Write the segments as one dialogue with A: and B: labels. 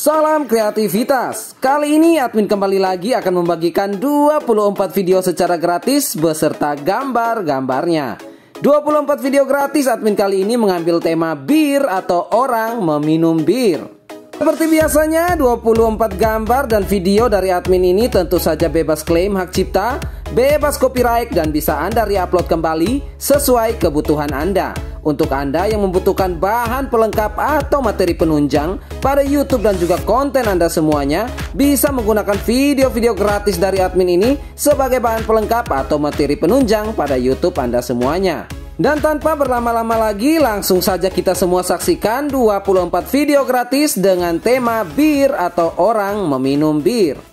A: Salam kreativitas. Kali ini admin kembali lagi akan membagikan 24 video secara gratis beserta gambar-gambarnya. 24 video gratis admin kali ini mengambil tema bir atau orang meminum bir. Seperti biasanya 24 gambar dan video dari admin ini tentu saja bebas klaim hak cipta, bebas copyright dan bisa Anda reupload kembali sesuai kebutuhan Anda. Untuk Anda yang membutuhkan bahan pelengkap atau materi penunjang pada YouTube dan juga konten Anda semuanya bisa menggunakan video-video gratis dari admin ini sebagai bahan pelengkap atau materi penunjang pada YouTube Anda semuanya. Dan tanpa berlama-lama lagi langsung saja kita semua saksikan 24 video gratis dengan tema bir atau orang meminum bir.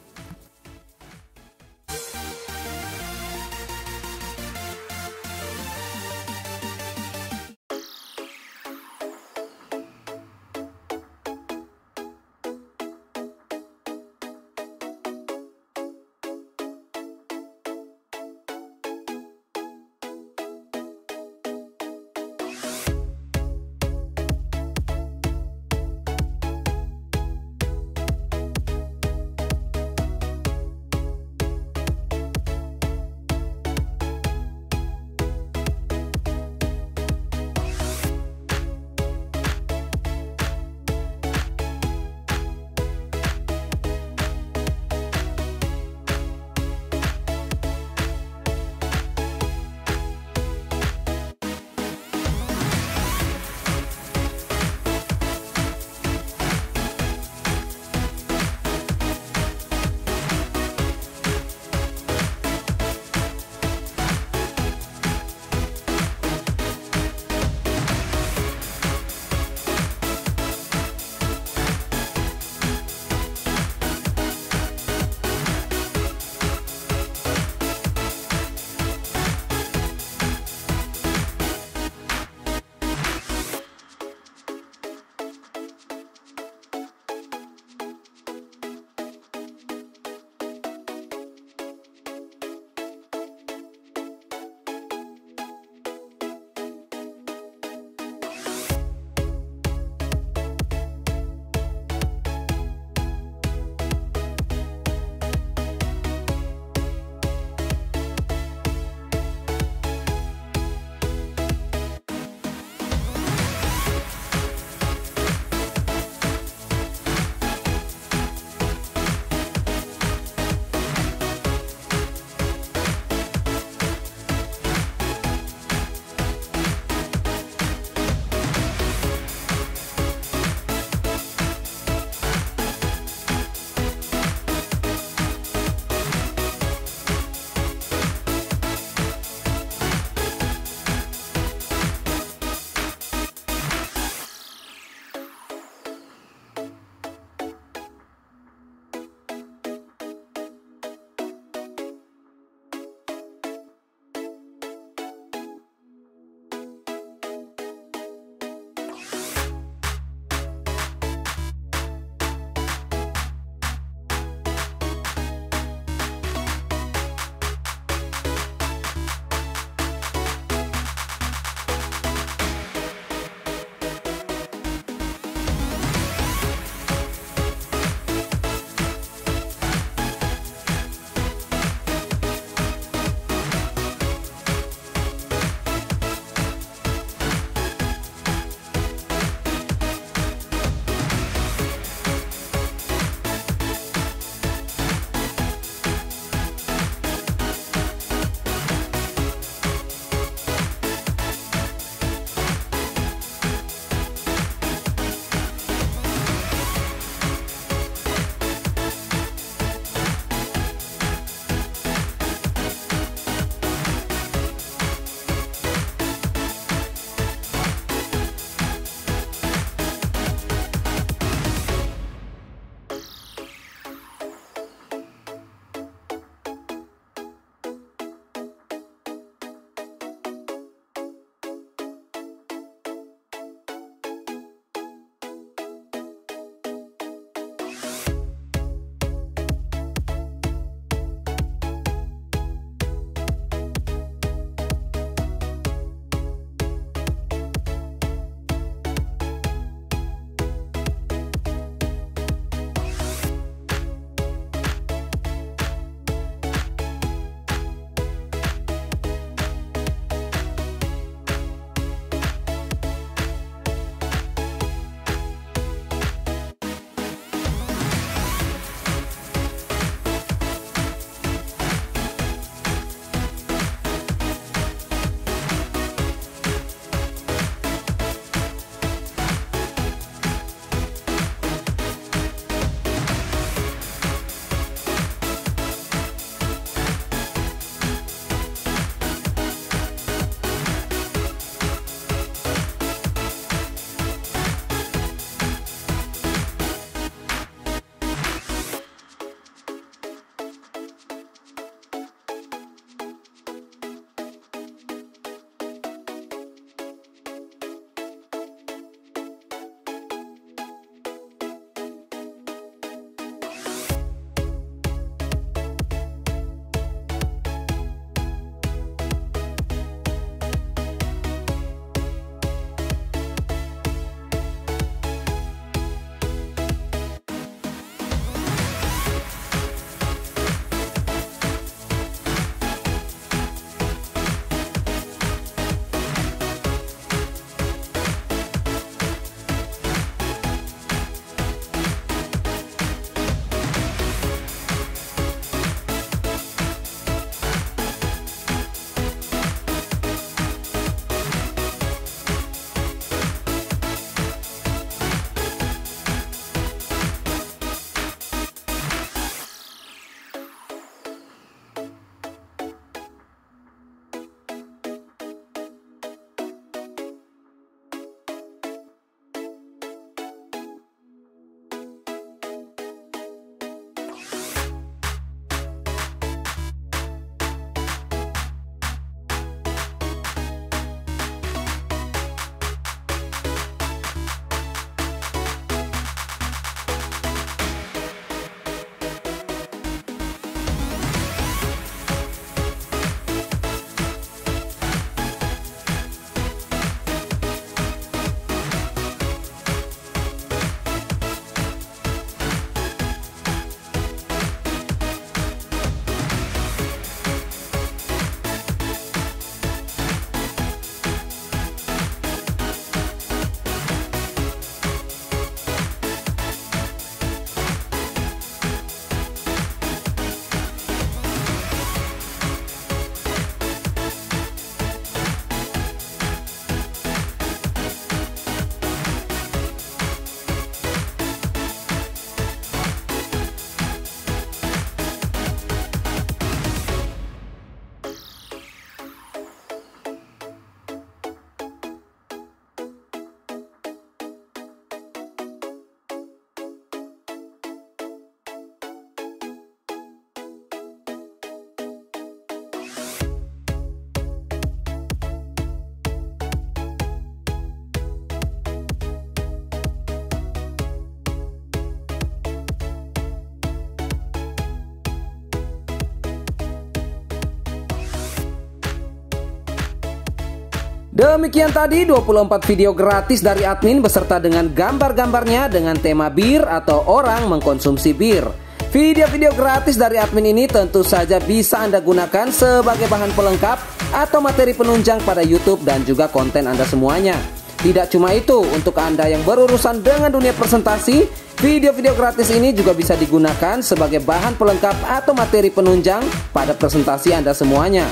A: Demikian tadi 24 video gratis dari admin beserta dengan gambar-gambarnya dengan tema bir atau orang mengkonsumsi bir. Video-video gratis dari admin ini tentu saja bisa Anda gunakan sebagai bahan pelengkap atau materi penunjang pada YouTube dan juga konten Anda semuanya. Tidak cuma itu, untuk Anda yang berurusan dengan dunia presentasi, video-video gratis ini juga bisa digunakan sebagai bahan pelengkap atau materi penunjang pada presentasi Anda semuanya.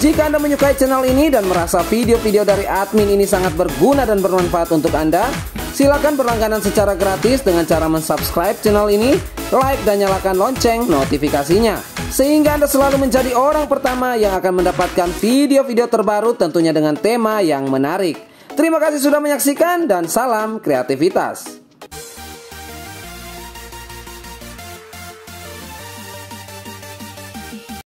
A: Jika Anda menyukai channel ini dan merasa video-video dari admin ini sangat berguna dan bermanfaat untuk Anda, silakan berlangganan secara gratis dengan cara mensubscribe channel ini, like dan nyalakan lonceng notifikasinya. Sehingga Anda selalu menjadi orang pertama yang akan mendapatkan video-video terbaru tentunya dengan tema yang menarik. Terima kasih sudah menyaksikan dan salam kreativitas.